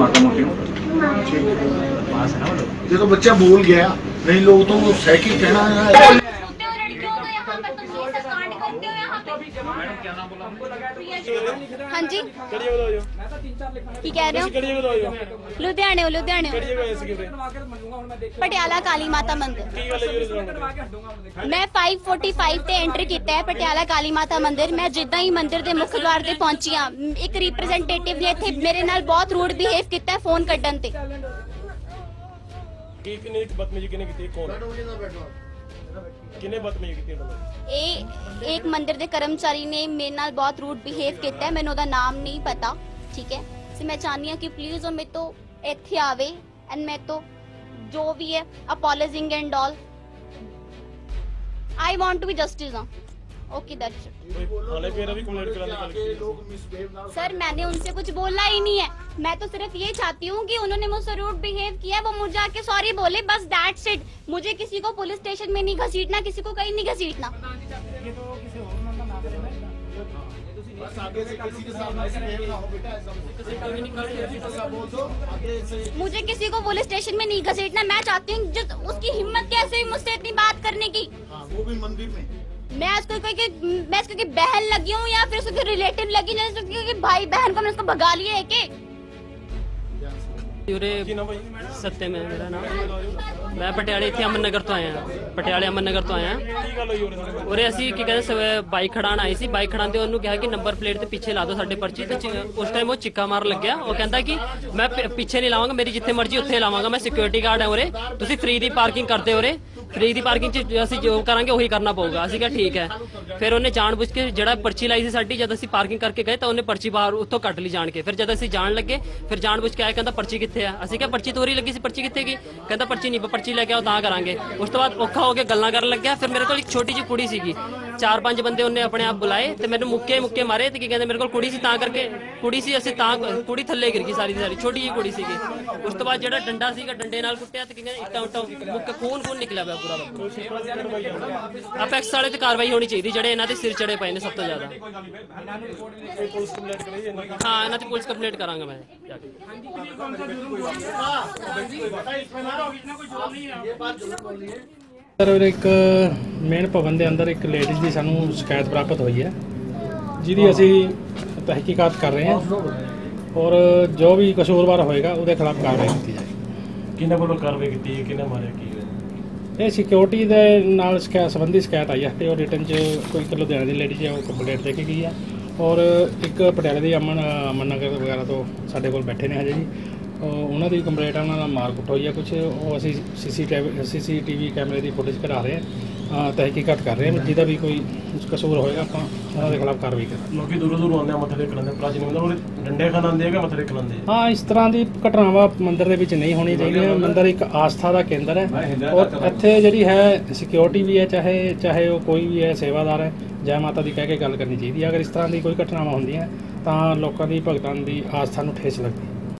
ਮਾਤਾ ਮੋਟੀ ਨੂੰ। ਜਦੋਂ ਬੱਚਾ ਬੋਲ ਗਿਆ ਨਹੀਂ ਲੋਕ ਤੋਂ ਉਹ ਸਹਿ ਕੇ ਕਹਿਣਾ ਪਟਿਆਲਾ ਕਾਲੀ ਮਾਤਾ ਮੰਦਿਰ। ਮੈਂ 545 ਤੇ ਐਂਟਰ ਕੀਤਾ ਹੈ ਪਟਿਆਲਾ ਕਾਲੀ ਮਾਤਾ ਮੰਦਿਰ। ਮੈਂ ਜਿੱਦਾਂ ਹੀ ਮੰਦਿਰ ਦੇ ਮੁੱਖ ਦੁਆਰ ਤੇ ਪਹੁੰਚੀ ਹਾਂ ਇੱਕ ਰਿਪਰੈਜ਼ੈਂਟੇਟਿਵ ਨੇ ਇੱਥੇ ਮੇਰੇ ਨਾਲ ਬਹੁਤ ਰੂਡ ਬਿਹੇਵ ਕੀਤਾ ਫੋਨ ਕੱਢਣ ਤੇ। ਕੀ ਕਿਨੇ ਬਦਤਮੀਜੀ ਕਿਨੇ ਕੀਤੀ ਇਹ ਕੌਣ? ਹੈ? ਕਿੰਨੇ ਬਦਤਮੀਜ਼ੀ ਕੀਤੀ ਉਹਨਾਂ ਇਹ ਇੱਕ ਮੰਦਿਰ ਦੇ ਕਰਮਚਾਰੀ ਨੇ ਮੇਰੇ ਨਾਲ ਬਹੁਤ ਰੂਡ ਬਿਹੇਵ ਕੀਤਾ ਹੈ, ਮੈਨੂੰ ਉਹਦਾ ਨਾਮ ਨਹੀਂ ਪਤਾ, ਠੀਕ ਹੈ? ਤੇ ਮੈਂ ਚਾਹਨੀ ਹਾਂ ਕਿ ਪਲੀਜ਼ ਉਹ ਮੇਰੇ ਤੋਂ ਇੱਥੇ ਆਵੇ ਐਂਡ ਮੈਂ ਤੋਂ ਜੋ ਵੀ ਹੈ apologizing and all I want to be justice ਨਾ ओके दैट्स सर मैंने उनसे कुछ बोला ही नहीं है। मैं तो सिर्फ़ ये चाहती हूँ कि उन्होंने मुझसे रूट बिहेव किया वो मुझे आके सॉरी बोले बस दैट्स इट मुझे किसी को पुलिस स्टेशन में नहीं घसीटना किसी को कहीं नहीं घसीटना। मुझे किसी को पुलिस स्टेशन में नहीं घसीटना। मैं चाहती हूँ उसकी हिम्मत कैसे हुई मुझसे इतनी बात करने की। वो भी मंदिर में। मैं उसको कोई कि मैं उसको की बहन लगी हूँ या फिर उसकी रिलेटिव लगी नहीं उसको कि भाई बहन को मैं उसको भगा लिया है कि ਉਰੇ ਕੀ ਨਾ ਭਾਈ ਸੱਤਿਅਮ ਹੈ ਮੇਰਾ ਨਾਮ ਮੈਂ ਪਟਿਆਲੇ ਇੱਥੇ ਅਮਨ ਨਗਰ ਤੋਂ ਆਇਆ ਪਟਿਆਲੇ ਅਮਨ ਨਗਰ ਤੋਂ ਆਇਆ ਕੀ ਗੱਲ ਹੋਈ ਉਹਦੇ ਨਾਲ ਉਰੇ ਅਸੀਂ ਕੀ ਕਹਿੰਦੇ ਸਵੇ ਬਾਈਕ ਖੜਾਣ ਆਏ ਸੀ ਬਾਈਕ ਖੜਾਉਣ ਤੇ ਉਹਨੂੰ ਕਿਹਾ ਕਿ ਨੰਬਰ ਪਲੇਟ ਤੇ ਪਿੱਛੇ ਲਾ ਦਿਓ ਸਾਡੇ ਪਰਚੀ ਤੇ ਚੀ- ਉਸ ਟਾਈਮ ਉਹ ਚਿੱਕਾ ਮਾਰ ਲੱਗਿਆ ਉਹ ਕਹਿੰਦਾ ਕਿ ਮੈਂ ਪਿ- ਪਿੱਛੇ ਨਹੀਂ ਲਾਵਾਂਗਾ ਮੇਰੀ ਜਿੱਥੇ ਮਰਜ਼ੀ ਉੱਥੇ ਲਾਵਾਂਗਾ ਮੈਂ ਸਿਕਿਉਰਿਟੀ ਗਾਰਡ ਹਾਂ ਉਰੇ ਤੁਸੀਂ ਫ੍ਰੀ ਦੀ ਪਾਰਕਿੰਗ ਕਰਦੇ ਉਰੇ ਫ੍ਰੀ ਦੀ ਪਾਰਕਿੰਗ 'ਚ ਅਸੀਂ ਜੋ ਕਰਾਂਗੇ ਉਹੀ ਕਰਨਾ ਪਊਗਾ। ਅਸੀਂ ਕਿਹਾ ਠੀਕ ਹੈ। ਫਿਰ ਉਹਨੇ ਜਾਣਬੁੱਝ ਕੇ ਜਿਹੜਾ ਪਰਚੀ ਲਾਈ ਸੀ ਸਾਡੀ, ਜਦ ਅਸੀਂ ਪਾਰਕਿੰਗ ਕਰਕੇ ਗਏ ਤਾਂ ਉਹਨੇ ਪਰਚੀ ਬਾਹਰ ਉੱਥੋਂ ਕੱਟ ਲਈ ਜਾਣ ਕੇ। ਫਿਰ ਜਦ ਅਸੀਂ ਜਾਣ ਲੱਗੇ, ਫਿਰ ਜਾਣਬੁੱਝ ਕੇ ਆਇਆ, ਕਹਿੰਦਾ ਪਰਚੀ ਕਿੱਥੇ ਆ? ਅਸੀਂ ਕਿਹਾ ਪਰਚੀ ਤੋਰੀ ਲੱਗੀ ਸੀ, ਪਰਚੀ ਕਿੱਥੇ ਗਈ? ਕਹਿੰਦਾ ਪਰਚੀ ਨਹੀਂ, ਪਰਚੀ ਲੈ ਕੇ ਆਓ, ਤਾਂ ਕਰਾਂਗੇ। ਉਸ ਤੋਂ ਬਾਅਦ ਔਖਾ ਹੋ ਕੇ ਗੱਲਾਂ ਕਰਨ ਲੱਗਿਆ। ਫਿਰ ਮੇਰੇ ਕੋਲ ਇੱਕ ਛੋਟੀ ਜਿਹੀ ਕੁੜੀ ਸੀਗੀ। ਚਾਰ ਪੰਜ ਬੰਦੇ ਉਹਨੇ ਆਪਣੇ ਆਪ ਬੁਲਾਏ ਤੇ ਮੈਨੂੰ ਮੁੱਕੇ ਮੁੱਕੇ ਮਾਰੇ ਤੇ ਕੀ ਕਹਿੰਦੇ ਮੇਰੇ ਕੋਲ ਕੁੜੀ ਸੀ ਤਾਂ ਕਰਕੇ ਕੁੜੀ ਸੀ ਅਸੀਂ ਤਾਂ ਕੁੜੀ ਥੱਲੇ ਗਿਰ ਗਈ ਸਾਰੀ ਦੀ ਸਾਰੀ ਛੋਟੀ ਜਿਹੀ ਕੁੜੀ ਸੀਗੀ। ਉਸ ਤੋਂ ਬਾਅਦ ਜਿਹੜਾ ਡੰਡਾ ਸੀਗਾ ਡੰਡੇ ਨਾਲ ਕੁੱਟਿਆ ਤੇ ਕੀ ਕਹਿੰਦੇ ਇੱਟਾਂ ਉੱਟਾਂ ਮੁੱਕੇ ਖੂਨ ਖੂਨ ਨਿਕਲਿਆ ਪਿਆ ਪੂਰਾ। ਅਪੈਕਸ ਵਾਲੇ ਤੇ ਕਾਰਵਾਈ ਹੋਣੀ ਚਾਹੀਦੀ ਜਿਹੜੇ ਇਹਨਾਂ ਦੇ ਸਿਰ ਚੜੇ ਪਏ ਨੇ ਸਭ ਤੋਂ ਜ਼ਿਆਦਾ। ਪੁਲਿਸ ਕੰਪਲੇਂਟ ਹਾਂ ਇਹਨਾਂ ਤੇ ਪੁਲਿਸ ਕੰਪਲੇਂਟ ਕਰਾਂਗਾ ਮੈਂ ਜਾ ਸਰ ਇੱਕ ਮੇਨ ਭਵਨ ਦੇ ਅੰਦਰ ਇੱਕ ਲੇਡੀਜ਼ ਦੀ ਸਾਨੂੰ ਸ਼ਿਕਾਇਤ ਪ੍ਰਾਪਤ ਹੋਈ ਹੈ ਜਿਹਦੀ ਅਸੀਂ ਤਹਿਕੀਕਾਤ ਕਰ ਰਹੇ ਹਾਂ। ਔਰ ਜੋ ਵੀ ਕਸੂਰਵਾਰ ਹੋਏਗਾ ਉਹਦੇ ਖਿਲਾਫ ਕਾਰਵਾਈ ਕੀਤੀ ਜਾਏਗੀ। ਕਿਹਨਾਂ ਵੱਲੋਂ ਕਾਰਵਾਈ ਕੀਤੀ ਹੈ ਕਿਹਨੇ ਮਾਰਿਆ ਕੀ ਹੋਇਆ? ਇਹ ਸਿਕਿਉਰਿਟੀ ਦੇ ਨਾਲ ਸ਼ਿਕਾਇਤ ਸੰਬੰਧੀ ਸ਼ਿਕਾਇਤ ਆਈ ਹੈ ਤੇ ਉਹ ਰਿਟਰਨ 'ਚ ਕੋਈ ਇੱਕ ਲੁਧਿਆਣੇ ਦੀ ਲੇਡੀ ਹੈ ਉਹ ਕੰਪਲੇਂਟ ਦੇ ਕੇ ਗਈ ਹੈ। ਔਰ ਇੱਕ ਪਟਿਆਲੇ ਦੀ ਅਮਨ ਅਮਨ ਨਗਰ ਵਗੈਰਾ ਤੋਂ ਸਾਡੇ ਕੋਲ ਬੈਠੇ ਨੇ ਹਜੇ ਜੀ। ਉਹਨਾਂ ਦੀ ਕੰਪਲੇਂਟ ਆ ਉਹਨਾਂ ਨਾਲ ਮਾਰਕੁੱਟ ਹੋਈ ਹੈ। ਕੁਝ ਉਹ ਅਸੀਂ ਸੀਸੀਟੀਵੀ ਸੀਸੀਟੀਵੀ ਕੈਮਰੇ ਦੀ ਫੁਟੇਜ ਕਢਾ ਰਹੇ ਅ, ਤਹਿਕੀਕਾਤ ਕਰ ਰਹੇ ਹਾਂ ਜਿਹਦਾ ਵੀ ਕੋਈ ਕਸੂਰ ਹੋਏਗਾ ਆਪਾਂ ਉਹਨਾਂ ਦੇ ਖਿਲਾਫ ਕਾਰਵਾਈ ਕਰਾਂਗੇ। ਲੋਕੀ ਦੂਰੋਂ ਦੂਰੋਂ ਆਉਂਦੇ ਆ ਮੱਥੇ ਟੇਕਣ ਆਉਂਦੇ ਪ੍ਰਾਚੀਨ ਮੰਦਰ ਉਹ ਡੰਡੇ ਖਾਣ ਆਉਂਦੇ ਆ ਕਿ ਮੱਥੇ ਟੇਕਣ ਆਉਂਦੇ ਆ? ਹਾਂ ਇਸ ਤਰ੍ਹਾਂ ਦੀ ਘਟਨਾਵਾਂ ਮੰਦਿਰ ਦੇ ਵਿੱਚ ਨਹੀਂ ਹੋਣੀ ਚਾਹੀਦੀਆਂ। ਮੰਦਿਰ ਇੱਕ ਆਸਥਾ ਦਾ ਕੇਂਦਰ ਹੈ। ਔਰ ਇੱਥੇ ਜਿਹੜੀ ਹੈ ਸਿਕਿਉਰਿਟੀ ਵੀ ਹੈ ਚਾਹੇ ਚਾਹੇ ਉਹ ਕੋਈ ਵੀ ਹੈ ਸੇਵਾਦਾਰ ਹੈ ਜੈ ਮਾਤਾ ਦੀ ਕਹਿ ਕੇ ਗੱਲ ਕਰਨੀ ਚਾਹੀਦੀ ਹੈ। ਅਗਰ ਇਸ ਤਰ੍ਹਾਂ ਦੀ ਕੋਈ ਘਟਨਾਵਾਂ ਹੁੰਦੀਆਂ ਤਾਂ ਲੋਕਾਂ ਦੀ ਭਗਤਾਂ ਦੀ ਆਸਥਾ ਨੂੰ ਠੇਸ ਲੱਗਦੀ